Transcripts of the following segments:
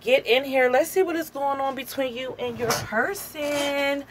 get in here. Let's see what is going on between you and your person.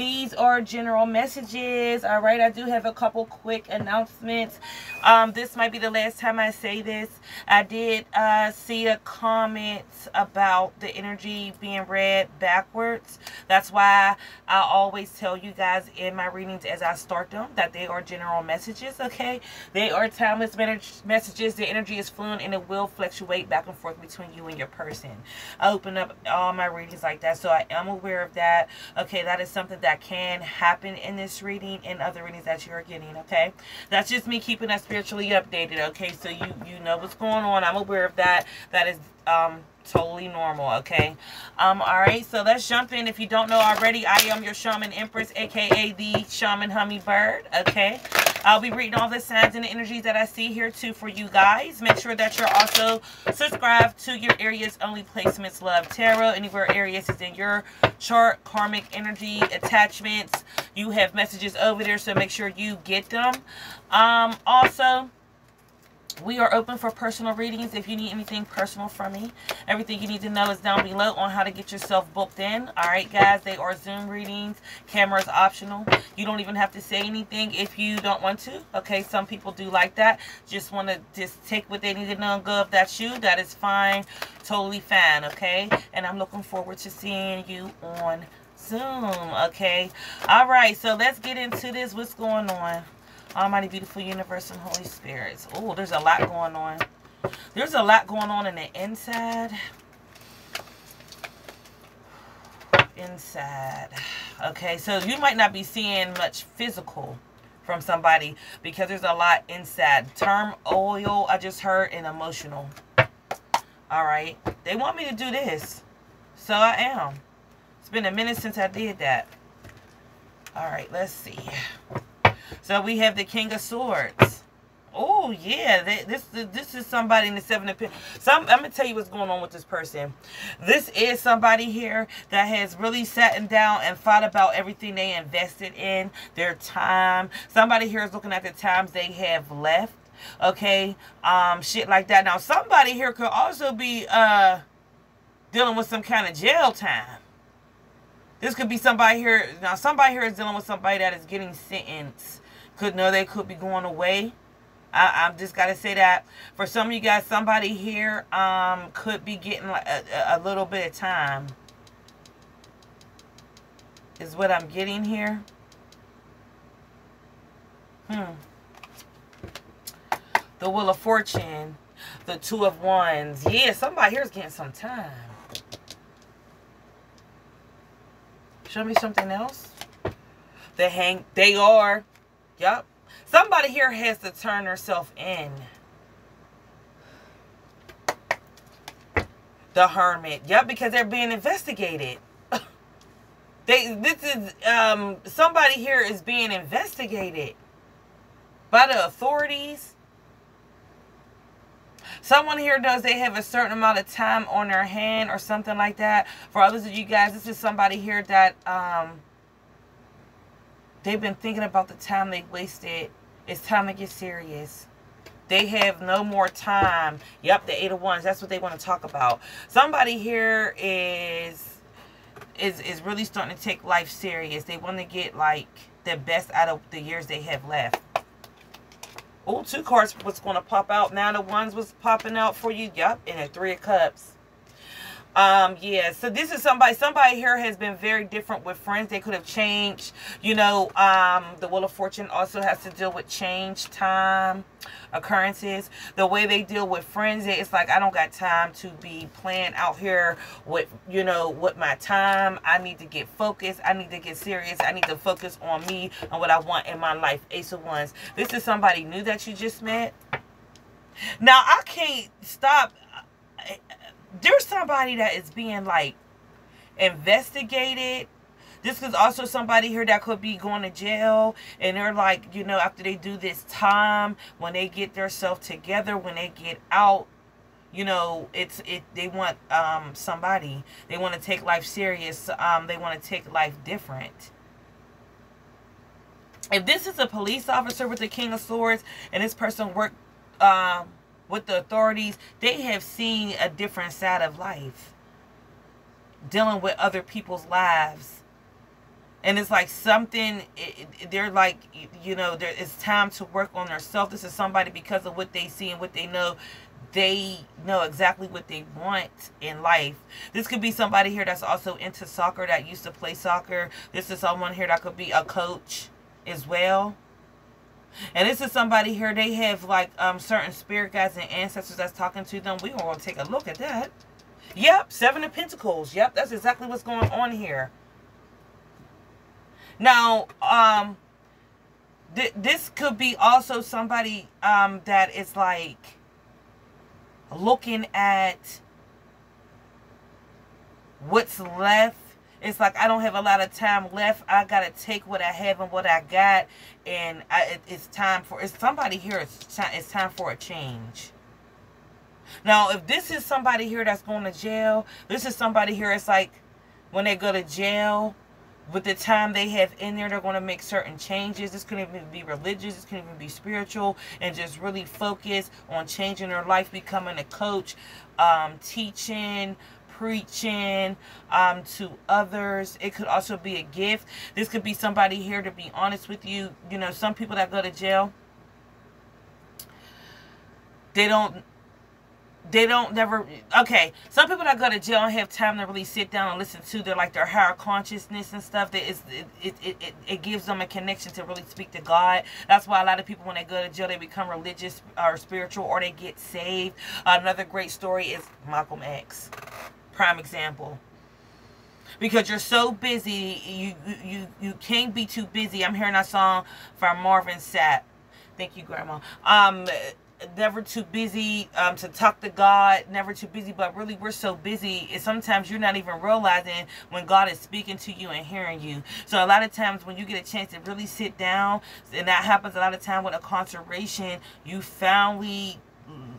These are general messages. All right, I do have a couple quick announcements. Um, this might be the last time I say this. I did uh, see a comment about the energy being read backwards. That's why I always tell you guys in my readings as I start them that they are general messages, okay? They are timeless messages. The energy is fluent and it will fluctuate back and forth between you and your person. I open up all my readings like that, so I am aware of that. Okay, that is something that can happen in this reading and other readings that you are getting, okay? That's just me keeping us spiritually updated, okay? So you, you know what's going on. I'm aware of that. That is um, totally normal, okay? Um, all right, so let's jump in. If you don't know already, I am your Shaman Empress, aka the Shaman Hummingbird, okay? I'll be reading all the signs and the energies that I see here too for you guys. Make sure that you're also subscribed to your Aries Only Placements Love Tarot. Anywhere Aries is in your chart, karmic energy, attachments. You have messages over there, so make sure you get them. Um, also, we are open for personal readings if you need anything personal from me. Everything you need to know is down below on how to get yourself booked in. Alright guys, they are Zoom readings. Camera is optional. You don't even have to say anything if you don't want to. Okay, some people do like that. Just want to just take what they need to know and go if that's you. That is fine. Totally fine, okay? And I'm looking forward to seeing you on Zoom, okay? Alright, so let's get into this. What's going on? Almighty, beautiful universe, and Holy Spirits. Oh, there's a lot going on. There's a lot going on in the inside. Inside. Okay, so you might not be seeing much physical from somebody because there's a lot inside. Term oil, I just heard, and emotional. All right. They want me to do this. So I am. It's been a minute since I did that. All right, let's see. So we have the King of Swords. Oh yeah, this this is somebody in the seven of Some I'm gonna tell you what's going on with this person. This is somebody here that has really sat down and thought about everything they invested in, their time. Somebody here is looking at the times they have left. Okay, um, shit like that. Now somebody here could also be uh dealing with some kind of jail time. This could be somebody here. Now somebody here is dealing with somebody that is getting sentenced could know they could be going away. I, I'm just got to say that for some of you guys, somebody here um, could be getting like a, a little bit of time. Is what I'm getting here. Hmm. The Wheel of Fortune. The Two of Wands. Yeah, somebody here is getting some time. Show me something else. They hang. They are Yep. Somebody here has to turn herself in. The Hermit. Yep, because they're being investigated. they this is um somebody here is being investigated by the authorities. Someone here does they have a certain amount of time on their hand or something like that. For others of you guys, this is somebody here that um They've been thinking about the time they wasted. It's time to get serious. They have no more time. Yep, the eight of wands. That's what they want to talk about. Somebody here is is is really starting to take life serious. They want to get like the best out of the years they have left. Oh, two cards was going to pop out. Now the wands was popping out for you. Yep, and a three of cups. Um, yeah, so this is somebody, somebody here has been very different with friends. They could have changed, you know, um, the Wheel of Fortune also has to deal with change, time, occurrences. The way they deal with friends, it's like, I don't got time to be playing out here with, you know, with my time. I need to get focused. I need to get serious. I need to focus on me and what I want in my life. Ace of wands This is somebody new that you just met. Now, I can't stop there's somebody that is being like investigated. This is also somebody here that could be going to jail. And they're like you know after they do this time when they get themselves together when they get out you know it's it they want um somebody. They want to take life serious um they want to take life different. If this is a police officer with the king of swords and this person worked um with the authorities, they have seen a different side of life. dealing with other people's lives. And it's like something they're like you know there it's time to work on themselves. This is somebody because of what they see and what they know. They know exactly what they want in life. This could be somebody here that's also into soccer that used to play soccer. This is someone here that could be a coach as well and this is somebody here they have like um certain spirit guides and ancestors that's talking to them. We're going to take a look at that. Yep seven of pentacles. Yep that's exactly what's going on here. Now, um, th this could be also somebody um, that is like looking at what's left. It's like I don't have a lot of time left. I gotta take what I have and what I got, and I, it, it's time for. It's somebody here. It's time. It's time for a change. Now, if this is somebody here that's going to jail, this is somebody here. It's like when they go to jail, with the time they have in there, they're going to make certain changes. This could even be religious. This could even be spiritual. And just really focus on changing their life, becoming a coach, um, teaching, preaching um, to others. It could also be a gift. This could be somebody here to be honest with you. You know, some people that go to jail, they don't they don't never okay some people that go to jail don't have time to really sit down and listen to their like their higher consciousness and stuff that is it, it, it, it gives them a connection to really speak to god that's why a lot of people when they go to jail they become religious or spiritual or they get saved another great story is malcolm x prime example because you're so busy you you you can't be too busy i'm hearing a song from marvin sapp thank you grandma um never too busy um, to talk to God, never too busy, but really we're so busy and sometimes you're not even realizing when God is speaking to you and hearing you. So a lot of times when you get a chance to really sit down, and that happens a lot of time with a concentration, you finally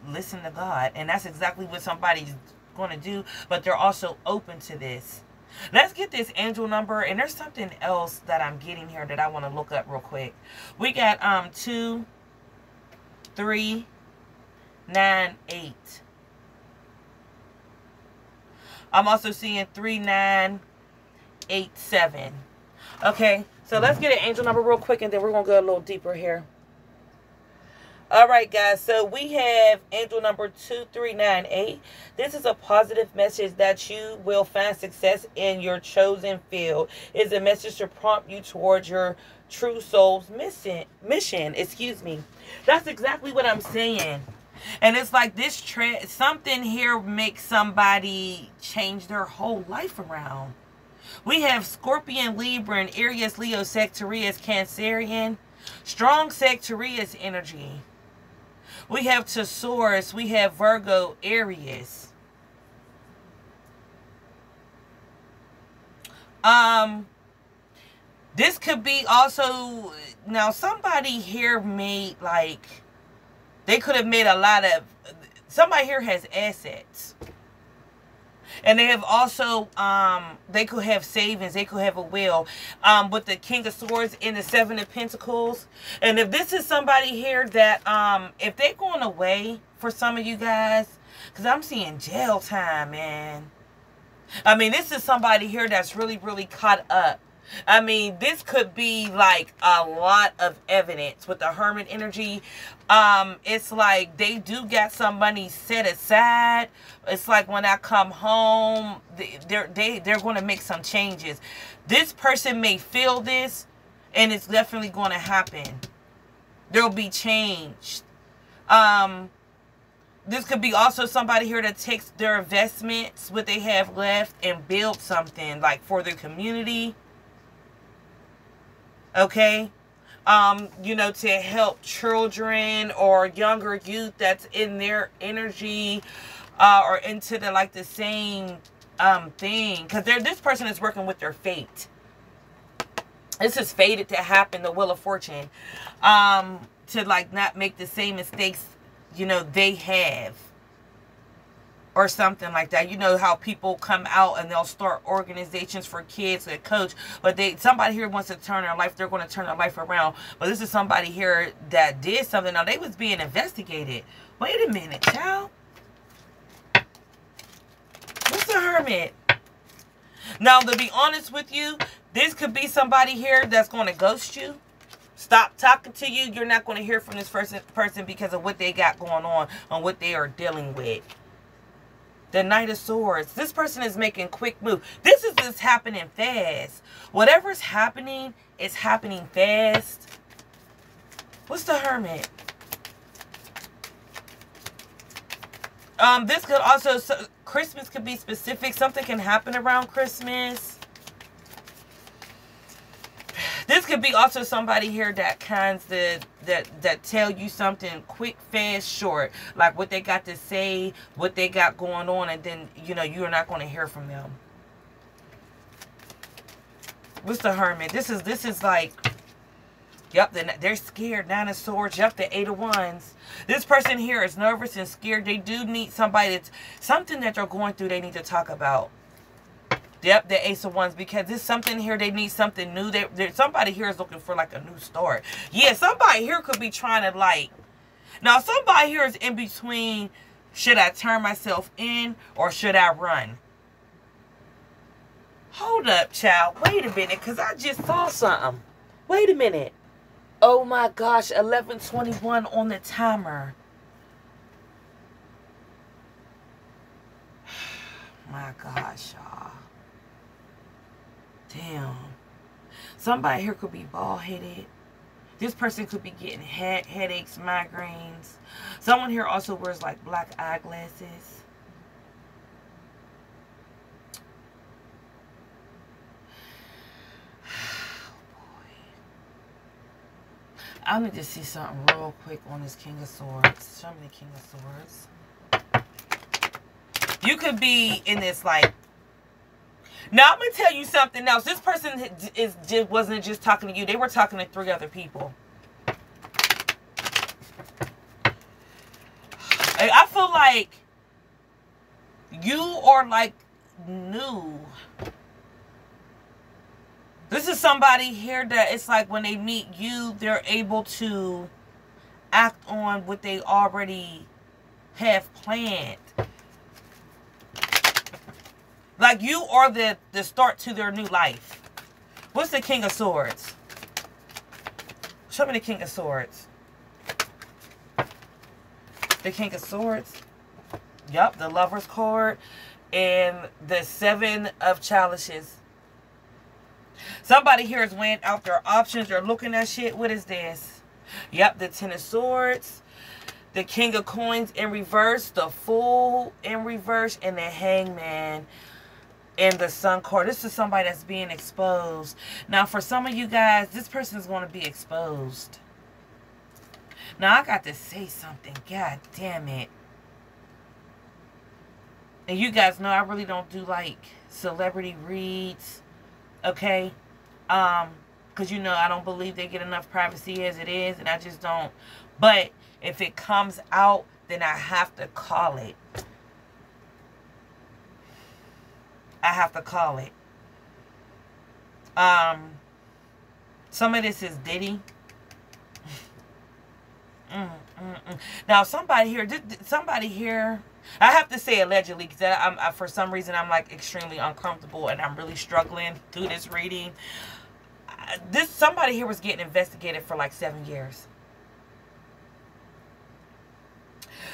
listen to God. And that's exactly what somebody's going to do, but they're also open to this. Let's get this angel number, and there's something else that I'm getting here that I want to look up real quick. We got um two, three, nine, eight. I'm also seeing three, nine, eight, seven. Okay, so let's get an angel number real quick, and then we're gonna go a little deeper here. All right, guys. So we have angel number 2398. This is a positive message that you will find success in your chosen field. It's a message to prompt you towards your true soul's mission. Mission, excuse me. That's exactly what I'm saying. And it's like this trend, something here makes somebody change their whole life around. We have Scorpion, Libra, and Aries, Leo, Sagittarius, Cancerian. Strong Sagittarius energy. We have Taurus. We have Virgo, Aries. Um, this could be also, now somebody here made like, they could have made a lot of, somebody here has assets. And they have also, um, they could have savings. They could have a will. Um, with the King of Swords and the Seven of Pentacles. And if this is somebody here that, um, if they're going away for some of you guys, because I'm seeing jail time, man. I mean, this is somebody here that's really, really caught up I mean, this could be like a lot of evidence with the hermit energy. Um, it's like they do get some money set aside. It's like when I come home, they're they they're going to make some changes. This person may feel this, and it's definitely going to happen. There'll be change. Um, this could be also somebody here that takes their investments, what they have left, and build something like for their community okay? Um you know to help children or younger youth that's in their energy uh or into the like the same um thing. Because they're this person is working with their fate. This is fated to happen the wheel of fortune um to like not make the same mistakes you know they have or something like that. You know how people come out and they'll start organizations for kids that coach, but they somebody here wants to turn their life. They're going to turn their life around. But this is somebody here that did something. Now they was being investigated. Wait a minute, child. What's a hermit? Now, to be honest with you, this could be somebody here that's going to ghost you. Stop talking to you. You're not going to hear from this person, person because of what they got going on and what they are dealing with. The Knight of Swords. This person is making quick move. This is just happening fast. Whatever's happening is happening fast. What's the Hermit? Um, this could also, so, Christmas could be specific. Something can happen around Christmas. This could be also somebody here that kinds of that that tell you something quick, fast, short, like what they got to say, what they got going on, and then you know you're not going to hear from them. What's the hermit? This is this is like Yep, they're scared. Nine of Swords. Yep, the Eight of Wands. This person here is nervous and scared. They do need somebody that's something that they're going through they need to talk about. Yep, the Ace of Wands. Because there's something here. They need something new. They, somebody here is looking for like a new start. Yeah, somebody here could be trying to like... Now, somebody here is in between... Should I turn myself in or should I run? Hold up, child. Wait a minute, because I just saw something. Wait a minute. Oh my gosh, 1121 on the timer. my gosh, y'all. Damn. Somebody here could be bald-headed. This person could be getting head headaches, migraines. Someone here also wears like black eyeglasses. Boy. I need to see something real quick on this King of Swords. Show me the King of Swords. You could be in this like. Now I'm gonna tell you something else. This person is just wasn't just talking to you. They were talking to three other people. I feel like you are like new this is somebody here that it's like when they meet you, they're able to act on what they already have planned. Like you are the, the start to their new life. What's the King of Swords? Show me the King of Swords. The King of Swords. Yup, the Lover's card. And the Seven of Chalices. Somebody here is weighing out their options. They're looking at shit. What is this? Yep, the Ten of Swords. The King of Coins in reverse. The Fool in reverse. And the Hangman in the Sun card. This is somebody that's being exposed. Now, for some of you guys, this person is going to be exposed. Now, I got to say something. God damn it. And you guys know I really don't do, like, celebrity reads. Okay? Um, because you know I don't believe they get enough privacy as it is, and I just don't. But if it comes out, then I have to call it. I have to call it. Um, some of this is Diddy. mm, mm, mm. Now, somebody here, somebody here, I have to say allegedly because I'm, I, for some reason I'm like extremely uncomfortable and I'm really struggling through this reading this somebody here was getting investigated for like seven years.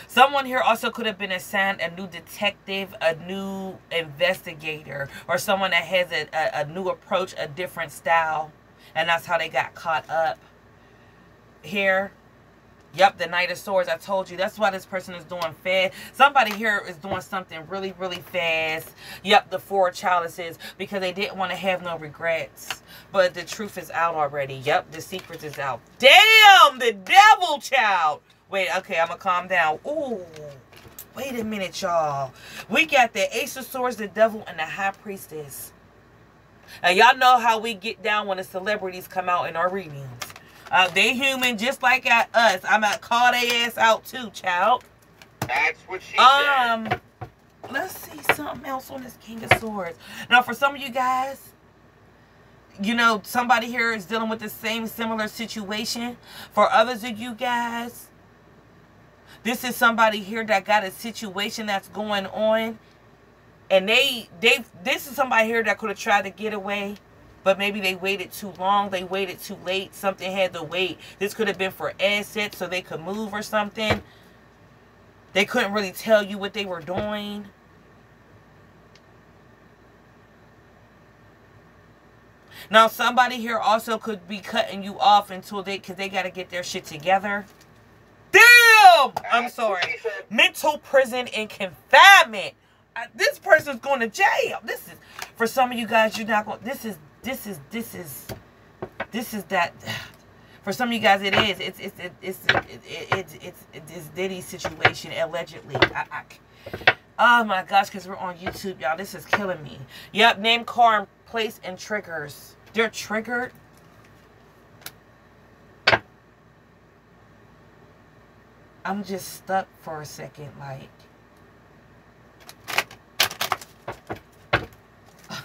Someone here also could have been assigned a new detective, a new investigator, or someone that has a, a, a new approach, a different style. And that's how they got caught up here. Yep, the Knight of Swords. I told you. That's why this person is doing fast. Somebody here is doing something really, really fast. Yep, the Four Chalices. Because they didn't want to have no regrets. But the truth is out already. Yep, the secret is out. Damn, the devil child. Wait, okay, I'm going to calm down. Ooh. Wait a minute, y'all. We got the Ace of Swords, the Devil, and the High Priestess. And y'all know how we get down when the celebrities come out in our readings. Uh, they human just like at us. I'm gonna call their ass out too, child. That's what she um, said. Let's see something else on this King of Swords. Now, for some of you guys, you know, somebody here is dealing with the same similar situation. For others of you guys, this is somebody here that got a situation that's going on. And they they this is somebody here that could have tried to get away but maybe they waited too long they waited too late something had to wait. This could have been for assets so they could move or something. They couldn't really tell you what they were doing. Now somebody here also could be cutting you off until they because they got to get their shit together damn i'm sorry mental prison and confinement this person's going to jail. This is for some of you guys. You're not going. This is this is this is this is that. For some of you guys, it is. It's it's it's it's it's it's, it's Diddy's situation allegedly. I, I, oh my gosh, because we're on YouTube, y'all. This is killing me. Yep, name, car, place, and triggers. They're triggered. I'm just stuck for a second, like.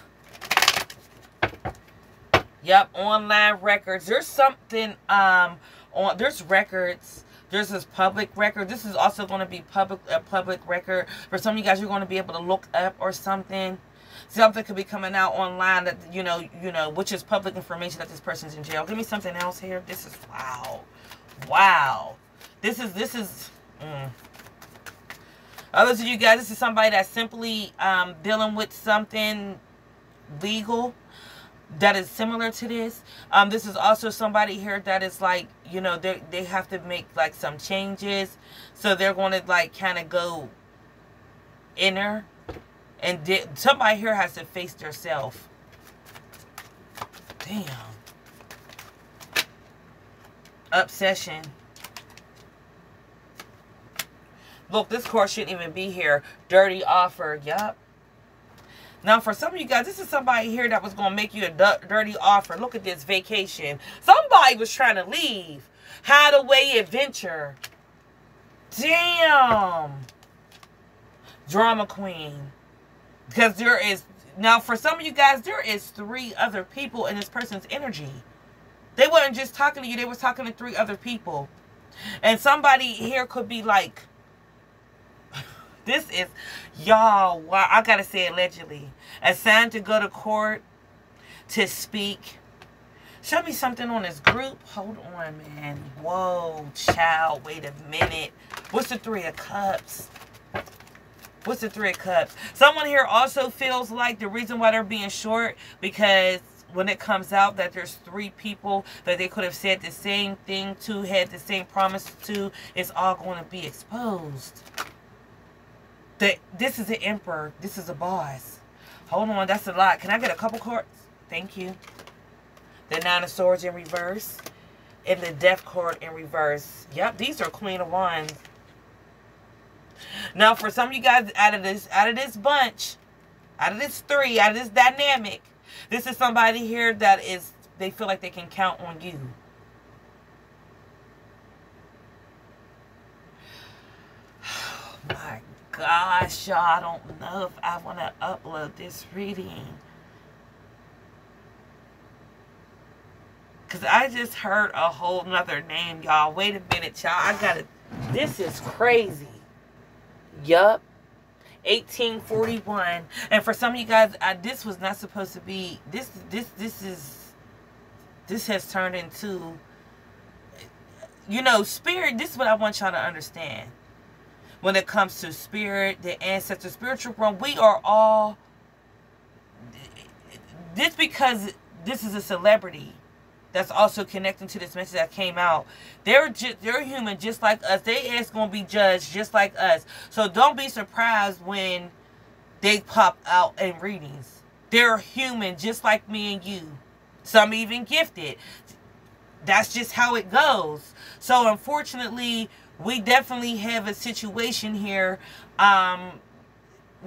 Yep, online records. There's something um on there's records. There's this public record. This is also going to be public a public record. For some of you guys, you're going to be able to look up or something. Something could be coming out online that you know, you know, which is public information that this person's in jail. Give me something else here. This is wow, wow. This is this is. Mm. Others of you guys, this is somebody that's simply um, dealing with something legal that is similar to this. Um, this is also somebody here that is like, you know, they they have to make like some changes, so they're going to like kind of go inner, and somebody here has to face their self. Damn. Obsession. Look, this course shouldn't even be here. Dirty offer. Yup. Now, for some of you guys, this is somebody here that was going to make you a dirty offer. Look at this vacation. Somebody was trying to leave. Hideaway adventure. Damn. Drama queen. Because there is, now for some of you guys, there is three other people in this person's energy. They weren't just talking to you. They were talking to three other people. And somebody here could be like, this is, y'all, I gotta say allegedly. Assigned to go to court to speak. Show me something on this group. Hold on, man. Whoa, child, wait a minute. What's the Three of Cups? What's the Three of Cups? Someone here also feels like the reason why they're being short because when it comes out that there's three people that they could have said the same thing to, had the same promise to, it's all going to be exposed. The, this is the emperor. This is a boss. Hold on, that's a lot. Can I get a couple cards? Thank you. The Nine of Swords in reverse. And the Death card in reverse. Yep, these are Queen of Wands. Now, for some of you guys out of this, out of this bunch, out of this three, out of this dynamic, this is somebody here that is, they feel like they can count on you. Oh my gosh, y'all, I don't know if I want to upload this reading. Because I just heard a whole nother name, y'all. Wait a minute, y'all. I got to... This is crazy. Yup. 1841. And for some of you guys, I, this was not supposed to be... This, this, this is... This has turned into... You know, spirit, this is what I want y'all to understand when it comes to spirit, the ancestor, spiritual realm. We are all this because this is a celebrity that's also connecting to this message that came out. They're just they're human just like us. They is gonna be judged just like us. So don't be surprised when they pop out in readings. They're human just like me and you. Some even gifted. That's just how it goes. So unfortunately, we definitely have a situation here um,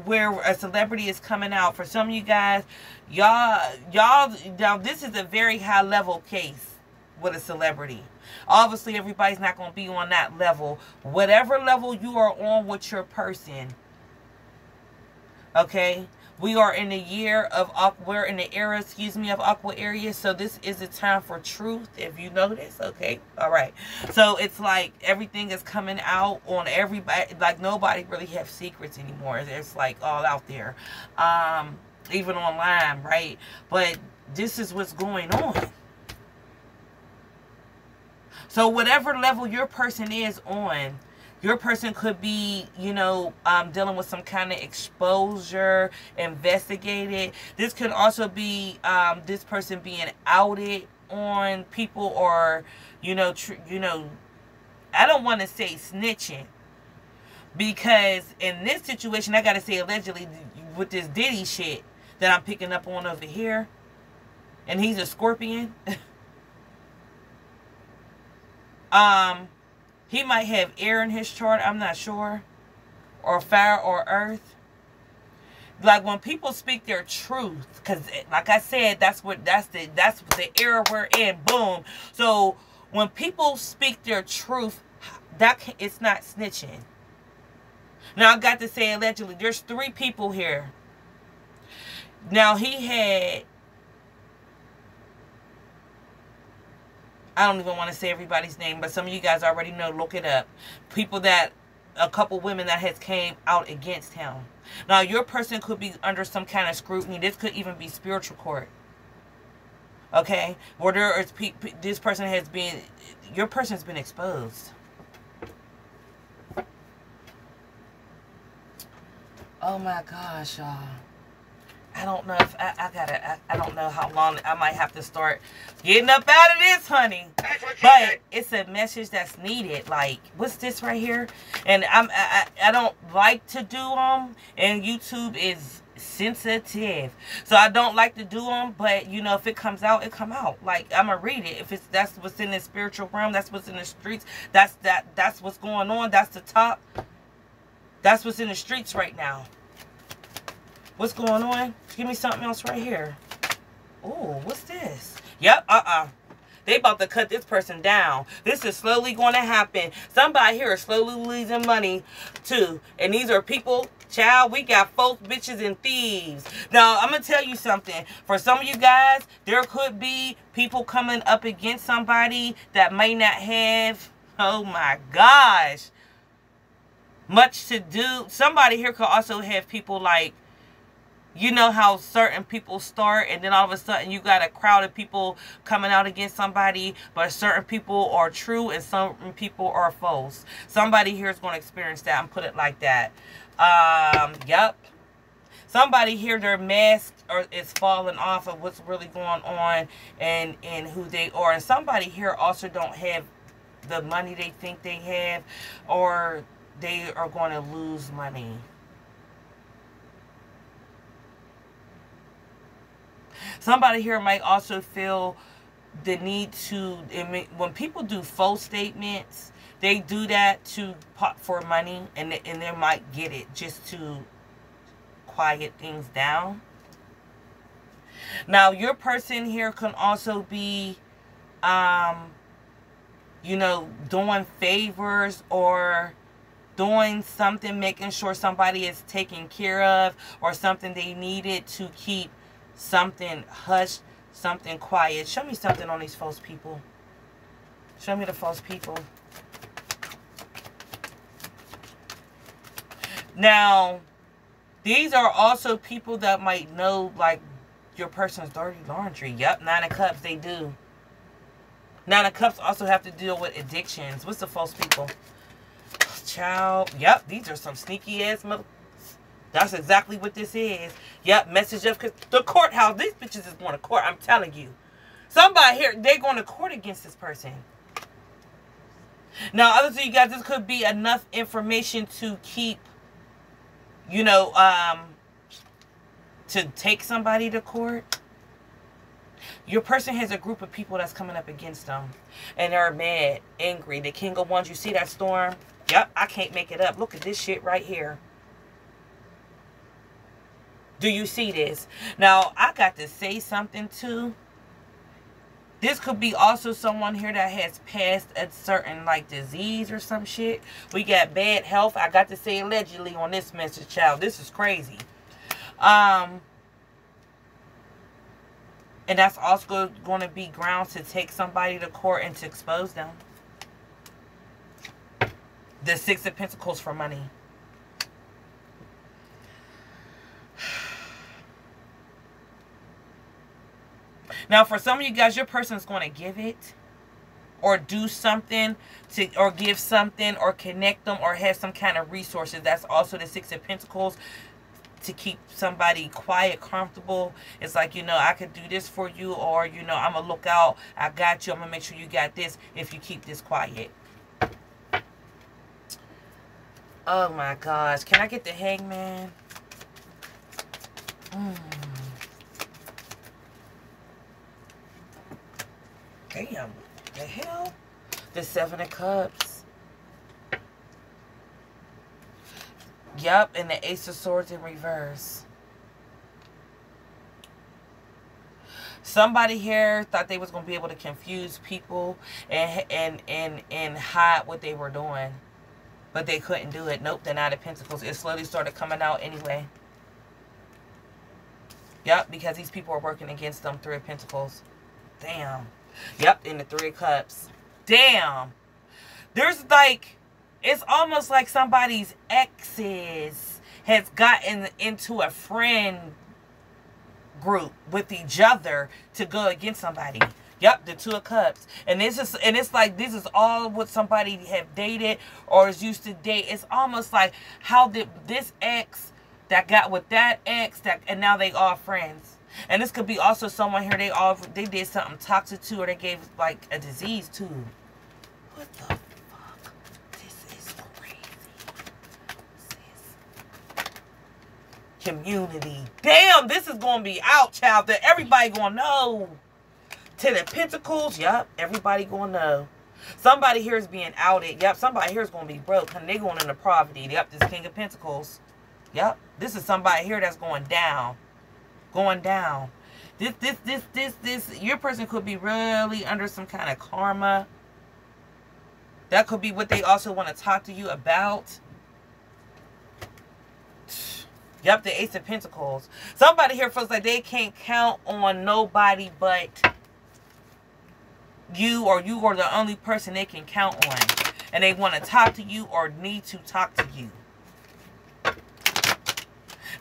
where a celebrity is coming out. For some of you guys, y'all, y'all, now this is a very high level case with a celebrity. Obviously, everybody's not going to be on that level. Whatever level you are on with your person, okay? We are in the year of we're in the era excuse me of aqua Aquarius so this is a time for truth if you notice okay? All right. So it's like everything is coming out on everybody like nobody really have secrets anymore. It's like all out there um even online right? But this is what's going on. So whatever level your person is on your person could be, you know, um, dealing with some kind of exposure, investigated. This could also be um, this person being outed on people or, you know, you know, I don't want to say snitching because in this situation, I got to say allegedly with this Diddy shit that I'm picking up on over here, and he's a scorpion. um he might have air in his chart, I'm not sure. Or fire or earth. Like when people speak their truth, because like I said, that's what that's the that's the era we're in. Boom. So when people speak their truth, that it's not snitching. Now I got to say allegedly, there's three people here. Now he had I don't even want to say everybody's name, but some of you guys already know. Look it up. People that, a couple women that has came out against him. Now, your person could be under some kind of scrutiny. This could even be spiritual court. Okay? Where there is, this person has been, your person has been exposed. Oh my gosh, y'all. I don't know if I, I gotta, I, I, don't know how long I might have to start getting up out of this, honey. But it's a message that's needed. Like, what's this right here? And I'm, I, I don't like to do them, and YouTube is sensitive. So I don't like to do them, but you know, if it comes out, it come out. Like I'm gonna read it. If it's that's what's in the spiritual realm, that's what's in the streets. That's that. That's what's going on. That's the top. That's what's in the streets right now. What's going on? Give me something else right here. Oh, what's this? Yep, uh-uh. They about to cut this person down. This is slowly going to happen. Somebody here is slowly losing money, too. And these are people, child, we got folks, bitches, and thieves. Now, I'm going to tell you something. For some of you guys, there could be people coming up against somebody that may not have, oh my gosh, much to do. Somebody here could also have people like you know how certain people start and then all of a sudden you got a crowd of people coming out against somebody but certain people are true and certain people are false. Somebody here is going to experience that and put it like that. Um yep somebody here their mask or is falling off of what's really going on and and who they are. And somebody here also don't have the money they think they have or they are going to lose money Somebody here might also feel the need to, when people do false statements, they do that to for money and, and they might get it just to quiet things down. Now, your person here can also be, um, you know, doing favors or doing something, making sure somebody is taken care of or something they needed to keep something hushed, something quiet. Show me something on these false people. Show me the false people. Now, these are also people that might know, like, your person's dirty laundry. Yep, Nine of Cups, they do. Nine of Cups also have to deal with addictions. What's the false people? Child. Yep, these are some sneaky ass mother that's exactly what this is. Yep, message of because the courthouse. These bitches is going to court. I'm telling you. Somebody here, they're going to court against this person. Now, than you guys, this could be enough information to keep, you know, um, to take somebody to court. Your person has a group of people that's coming up against them. And they're mad, angry. The king of wands, you see that storm? Yep, I can't make it up. Look at this shit right here. Do you see this? Now, I got to say something too. This could be also someone here that has passed a certain like disease or some shit. We got bad health. I got to say allegedly on this message, child. This is crazy. Um, and that's also going to be grounds to take somebody to court and to expose them. The Six of Pentacles for money. Now, for some of you guys, your person is going to give it or do something to or give something or connect them or have some kind of resources. That's also the Six of Pentacles to keep somebody quiet, comfortable. It's like, you know, I could do this for you or, you know, I'm going to look out. I got you. I'm going to make sure you got this if you keep this quiet. Oh my gosh. Can I get the hangman? Mm. Damn. The hell? The Seven of Cups. Yep, and the Ace of Swords in reverse. Somebody here thought they was going to be able to confuse people and, and, and, and hide what they were doing. But they couldn't do it. Nope, the Knight of Pentacles. It slowly started coming out anyway. Yep, because these people are working against them. Three of Pentacles. Damn. Yep, in the Three of Cups. Damn. There's like, it's almost like somebody's exes has gotten into a friend group with each other to go against somebody. Yep, the two of cups. And this is and it's like this is all what somebody have dated or is used to date. It's almost like how did this ex that got with that ex that and now they all friends. And this could be also someone here they all they did something toxic to or they gave like a disease to. What the fuck? This is crazy. This community. Damn, this is gonna be out, child. That everybody gonna know. To the pentacles, yep, everybody gonna know. Somebody here is being outed. Yep, somebody here is gonna be broke. And they going into poverty. Yep, this King of Pentacles. Yep, this is somebody here that's going down going down. This, this, this, this, this, your person could be really under some kind of karma. That could be what they also want to talk to you about. Yep, the Ace of Pentacles. Somebody here feels like they can't count on nobody but you or you are the only person they can count on. And they want to talk to you or need to talk to you.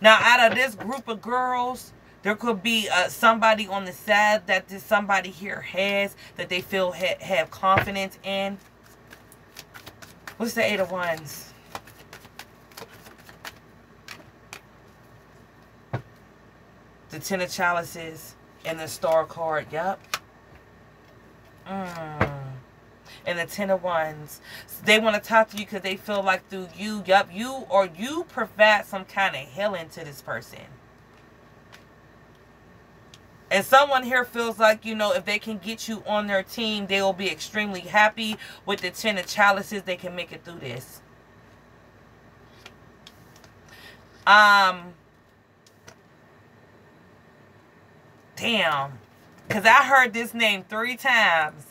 Now, out of this group of girls, there could be uh, somebody on the side that this somebody here has that they feel ha have confidence in. What's the Eight of Wands? The Ten of Chalices and the Star card. Yep. Mm. And the Ten of Wands. They want to talk to you because they feel like through you, yep, you or you provide some kind of healing to this person. And someone here feels like, you know, if they can get you on their team, they will be extremely happy with the Ten of Chalices. They can make it through this. Um, damn. Because I heard this name three times.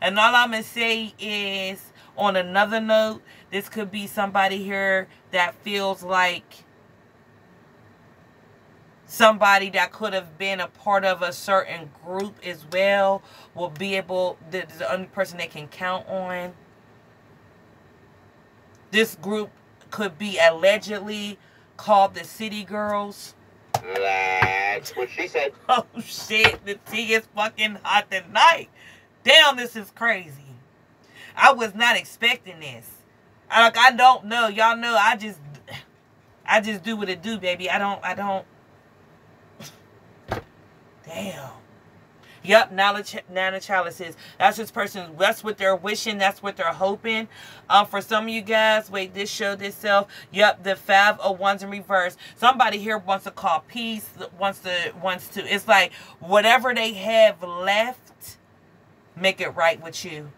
And all I'm going to say is, on another note, this could be somebody here that feels like somebody that could have been a part of a certain group as well will be able the, the only person they can count on. This group could be allegedly called the city girls. That's what she said. Oh shit the tea is fucking hot tonight. Damn this is crazy. I was not expecting this. Like i don't know. Y'all know i just i just do what it do baby. I don't i don't Damn. Yep, Nana Chalices. That's this person. That's what they're wishing. That's what they're hoping. Um, for some of you guys, wait, this showed itself. Yep, the five of wands in reverse. Somebody here wants to call peace. Wants to wants to. It's like whatever they have left, make it right with you.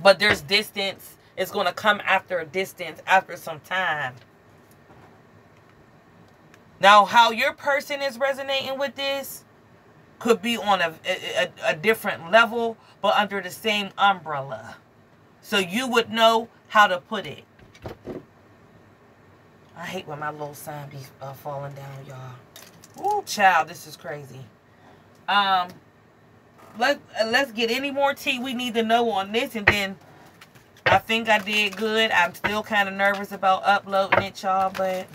But there's distance. It's going to come after a distance, after some time. Now, how your person is resonating with this could be on a, a, a, different level, but under the same umbrella. So you would know how to put it. I hate when my little sign be uh, falling down, y'all. Ooh, child, this is crazy. Um, let uh, let's get any more tea we need to know on this, and then I think I did good. I'm still kind of nervous about uploading it, y'all, but.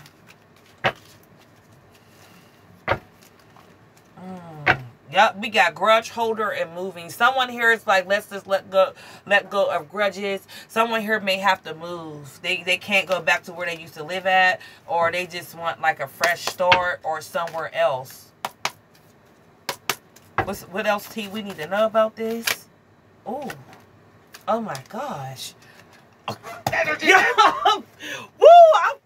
Mm. Yep, we got grudge holder and moving. Someone here is like, let's just let go, let go of grudges. Someone here may have to move. They they can't go back to where they used to live at, or they just want like a fresh start or somewhere else. What's what else, T? We need to know about this. Oh, oh my gosh. Energy. Woo! I'm,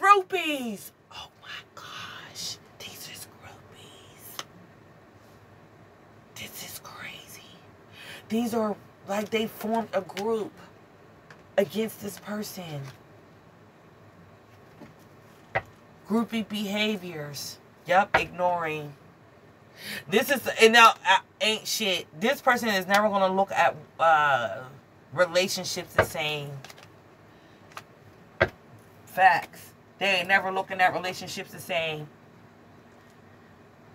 groupies. Oh my gosh, these is groupies. This is crazy. These are like they formed a group against this person. Groupie behaviors. Yep, ignoring. This is and now I ain't shit. This person is never gonna look at uh relationships the same. Facts. They ain't never looking at relationships the same.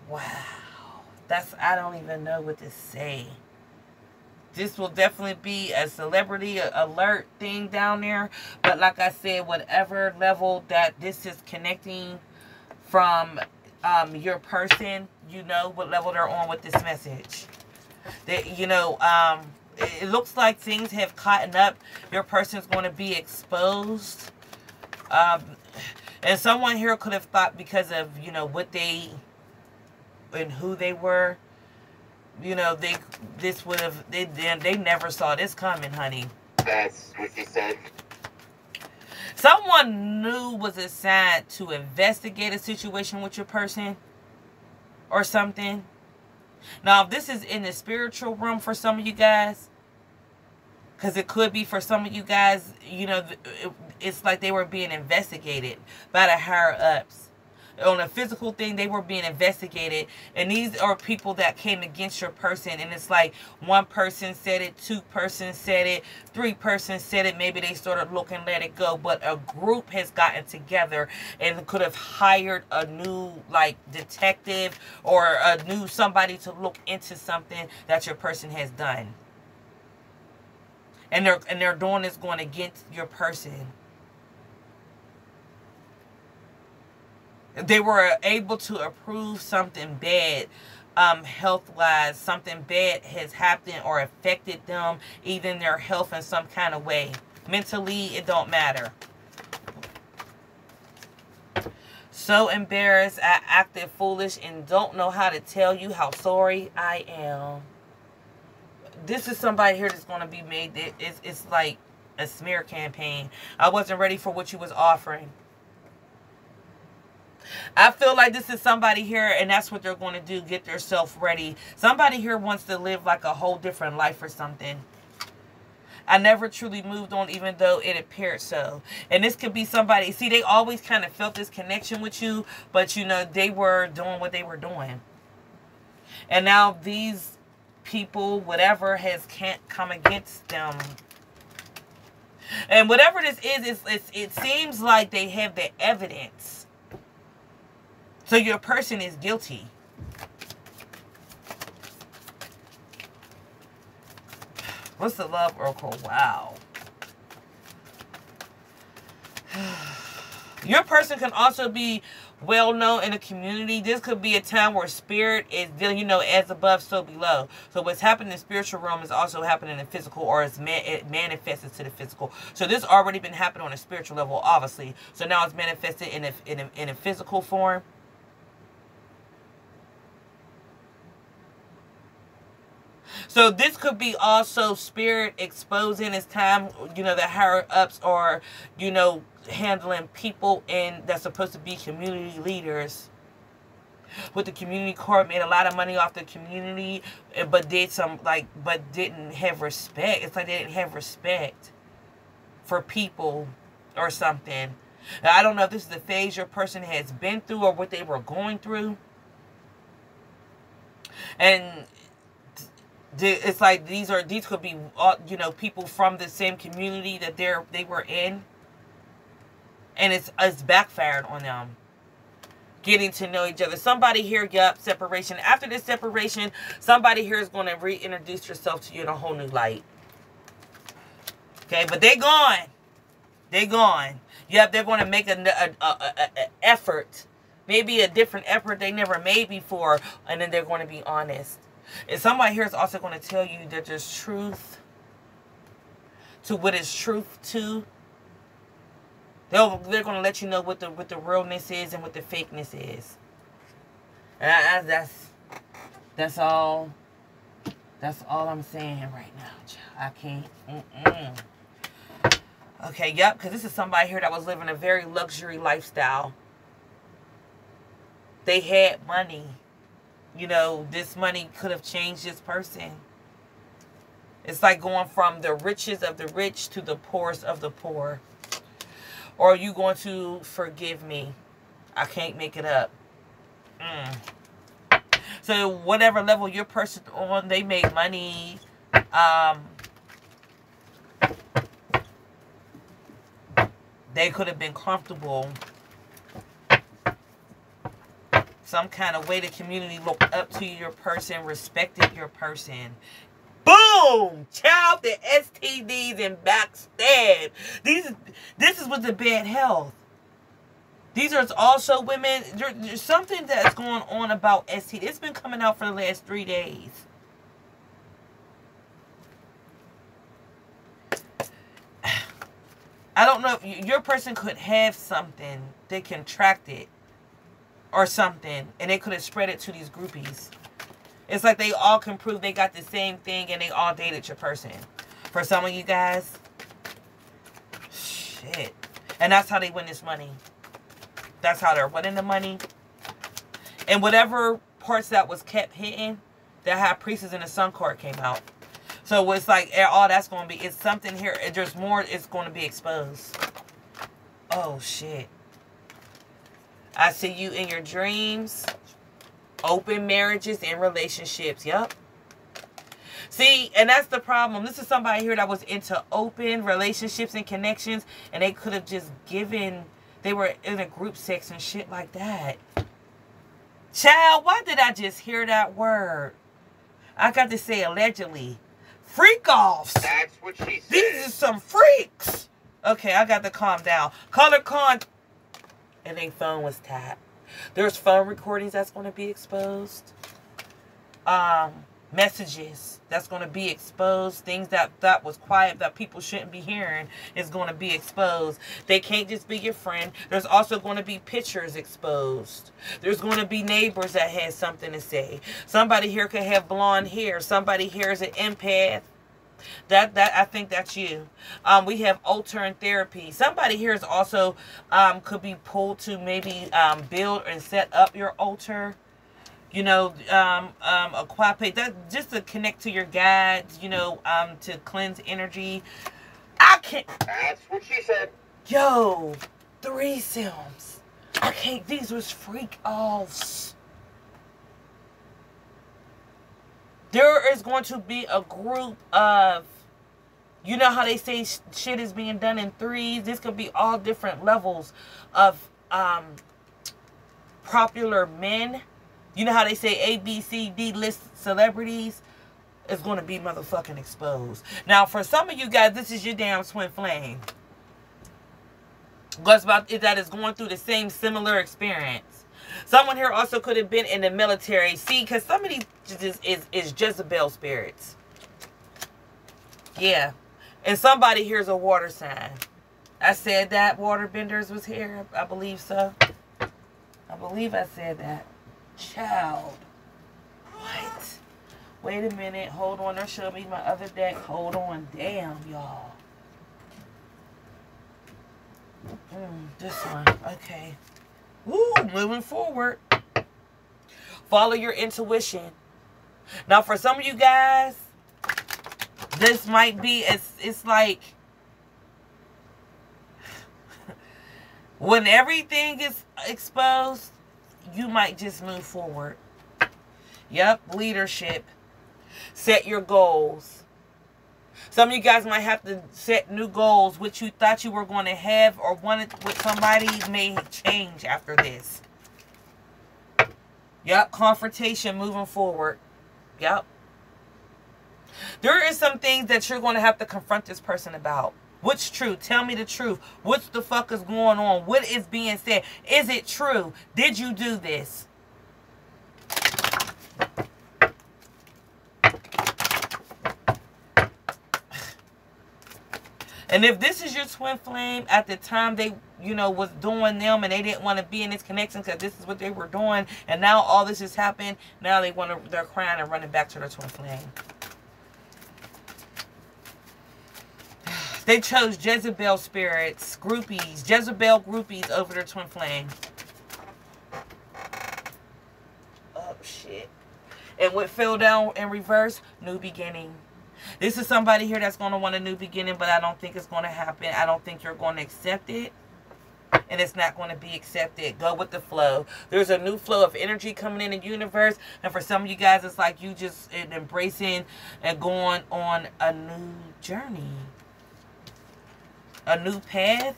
Wow. That's I don't even know what to say. This will definitely be a celebrity alert thing down there. But like I said, whatever level that this is connecting from um, your person, you know what level they're on with this message. That you know, um, it looks like things have caught up. Your person's going to be exposed. Um, and someone here could have thought because of, you know, what they and who they were, you know, they this would have they then they never saw this coming, honey. That's what she said. Someone new was assigned to investigate a situation with your person or something. Now, if this is in the spiritual realm for some of you guys, because it could be for some of you guys, you know, it's like they were being investigated by the higher ups. On a physical thing, they were being investigated. And these are people that came against your person. And it's like one person said it, two persons said it, three persons said it. Maybe they started looking, let it go. But a group has gotten together and could have hired a new, like, detective or a new somebody to look into something that your person has done and they're and they're doing this going against your person. They were able to approve something bad, um, health wise. Something bad has happened or affected them, even their health in some kind of way. Mentally, it don't matter. So embarrassed, I acted foolish and don't know how to tell you how sorry I am this is somebody here that's going to be made. It's, it's like a smear campaign. I wasn't ready for what you was offering. I feel like this is somebody here, and that's what they're going to do. Get themselves ready. Somebody here wants to live like a whole different life or something. I never truly moved on, even though it appeared so. And this could be somebody. See, they always kind of felt this connection with you, but you know they were doing what they were doing. And now these people, whatever has can't come against them. And whatever this is, it's, it's, it seems like they have the evidence. So your person is guilty. What's the love oracle? Wow. Your person can also be well known in the community. This could be a time where spirit is you know, as above, so below. So what's happening in the spiritual realm is also happening in the physical, or it's it manifests to the physical. So this already been happening on a spiritual level, obviously. So now it's manifested in a in a, in a physical form. So this could be also spirit exposing its time, you know, the higher ups are, you know, handling people in that's supposed to be community leaders. With the community court made a lot of money off the community eh, but did some like but didn't have respect. It's like they didn't have respect for people or something. Now, i don't know if this is the phase your person has been through or what they were going through. And it's like these are these could be you know people from the same community that they're they were in And it's, it's backfired on them. Getting to know each other. Somebody here, yup, separation. After this separation, somebody here is going to reintroduce yourself to you in a whole new light. Okay, but they gone. They gone. Yep, they're going to make an effort. Maybe a different effort they never made before. And then they're going to be honest. And somebody here is also going to tell you that there's truth to what is truth to. They'll, they're going to let you know what the what the realness is and what the fakeness is. And I, I, that's that's all. That's all I'm saying right now. I can't. Mm -mm. Okay, yep, because this is somebody here that was living a very luxury lifestyle. They had money. You know, this money could have changed this person. It's like going from the richest of the rich to the poorest of the poor. Or are you going to forgive me? I can't make it up. Mm. So whatever level your person on, they make money. Um, they could have been comfortable some kind of way the community looked up to your person, respected your person. Boom! Child, the STDs and backstab. These, this is with the bad health. These are also women. There, there's something that's going on about STD. It's been coming out for the last three days. I don't know if your person could have something they contracted or something and they could have spread it to these groupies. It's like they all can prove they got the same thing and they all dated your person. For some of you guys, shit. And that's how they win this money. That's how they're winning the money. And whatever parts that was kept hidden, that High Priestess in the Sun card came out. So it's like eh, all that's going to be, it's something here. There's more, it's going to be exposed. Oh, shit. I see you in your dreams. Open marriages and relationships. Yep. See, and that's the problem. This is somebody here that was into open relationships and connections. And they could have just given, they were in a group sex and shit like that. Child, why did I just hear that word? I got to say allegedly freak offs. That's what she said. These are some freaks. Okay, I got to calm down. Color con and their phone was tapped. There's phone recordings that's going to be exposed. Um, messages that's going to be exposed. Things that that was quiet that people shouldn't be hearing is going to be exposed. They can't just be your friend. There's also going to be pictures exposed. There's going to be neighbors that had something to say. Somebody here could have blonde hair. Somebody here is an empath. That that I think that's you. Um, we have Altern therapy. Somebody here is also um, could be pulled to maybe um, build and set up your altar you know, um, um, aquape, that just to connect to your guides, you know, um, to cleanse energy. I can't. That's what she said. Yo, three sims. I can't. These was freak offs. There is going to be a group of, you know how they say shit is being done in threes. This could be all different levels of um, popular men you know how they say A, B, C, D list celebrities? is going to be motherfucking exposed. Now, for some of you guys, this is your damn twin flame. What's about that is going through the same similar experience. Someone here also could have been in the military. See, because some of these is, is, is Jezebel spirits. Yeah. And somebody here is a water sign. I said that water benders was here. I believe so. I believe I said that. Child. What? Wait a minute. Hold on. They're showing me my other deck. Hold on. Damn, y'all. Mm, this one. Okay. Woo, moving forward. Follow your intuition. Now, for some of you guys, this might be, it's, it's like, when everything is exposed, you might just move forward. Yep, leadership. Set your goals. Some of you guys might have to set new goals. which you thought you were going to have or wanted with somebody may change after this. Yep, confrontation moving forward. Yep. There is some things that you're going to have to confront this person about. What's true? Tell me the truth. What's the fuck is going on? What is being said? Is it true? Did you do this? And if this is your twin flame at the time they, you know, was doing them and they didn't want to be in this connection because this is what they were doing, and now all this has happened, now they want to, they're crying and running back to their twin flame. They chose Jezebel spirits, groupies, Jezebel groupies over their twin flame. Oh, shit. And what fell down in reverse, new beginning. This is somebody here that's going to want a new beginning, but I don't think it's going to happen. I don't think you're going to accept it. And it's not going to be accepted. Go with the flow. There's a new flow of energy coming in the universe. And for some of you guys, it's like you just embracing and going on a new journey. A new path.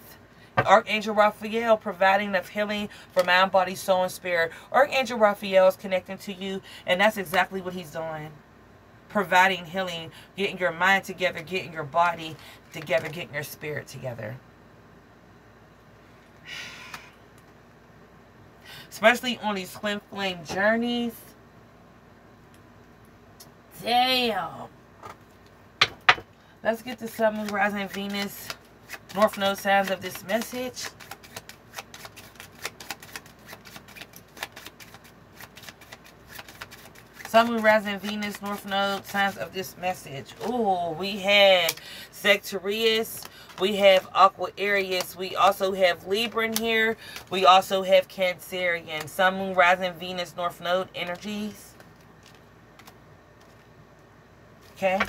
Archangel Raphael providing of healing for mind, body, soul, and spirit. Archangel Raphael is connecting to you, and that's exactly what he's doing providing healing, getting your mind together, getting your body together, getting your spirit together. Especially on these twin flame journeys. Damn. Let's get the Sun, Moon, Rising, Venus, North Node signs of this message. Sun, Moon, Rising, Venus, North Node, signs of this message. Ooh, we have Sagittarius. We have Aquarius. We also have Libra in here. We also have Cancerian. Sun, Moon, Rising, Venus, North Node energies. Okay.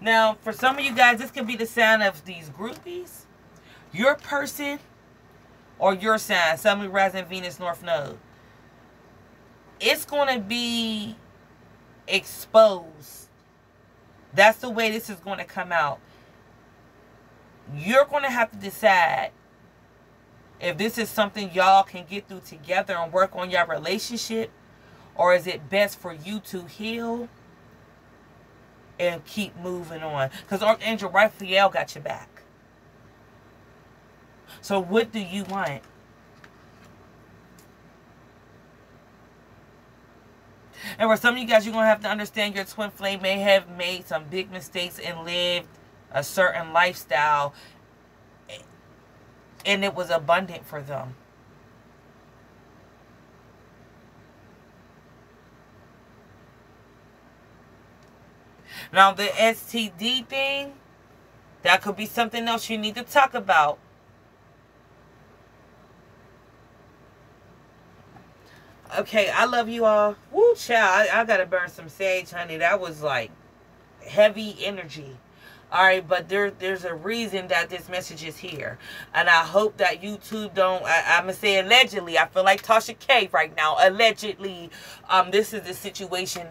Now, for some of you guys, this could be the sign of these groupies. Your person or your sign. Sun, Moon, Rising, Venus, North Node it's going to be exposed. That's the way this is going to come out. You're going to have to decide if this is something y'all can get through together and work on your relationship or is it best for you to heal and keep moving on because archangel raphael got your back so what do you want And for some of you guys, you're going to have to understand your twin flame may have made some big mistakes and lived a certain lifestyle. And it was abundant for them. Now, the STD thing, that could be something else you need to talk about. Okay, I love you all. Woo, child. I, I gotta burn some sage, honey. That was like heavy energy. All right, but there, there's a reason that this message is here. And I hope that you two don't, I, I'm going to say allegedly. I feel like Tasha K right now. Allegedly, um, this is the situation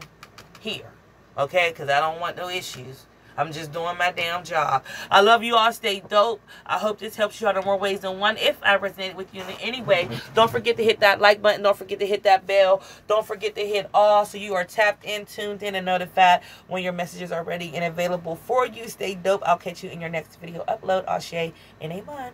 here. Okay, because I don't want no issues. I'm just doing my damn job. I love you all. Stay dope. I hope this helps you out in more ways than one. If I resonated with you in any way, don't forget to hit that like button. Don't forget to hit that bell. Don't forget to hit all so you are tapped in, tuned in, and notified when your messages are ready and available for you. Stay dope. I'll catch you in your next video upload. Ashe and Amen.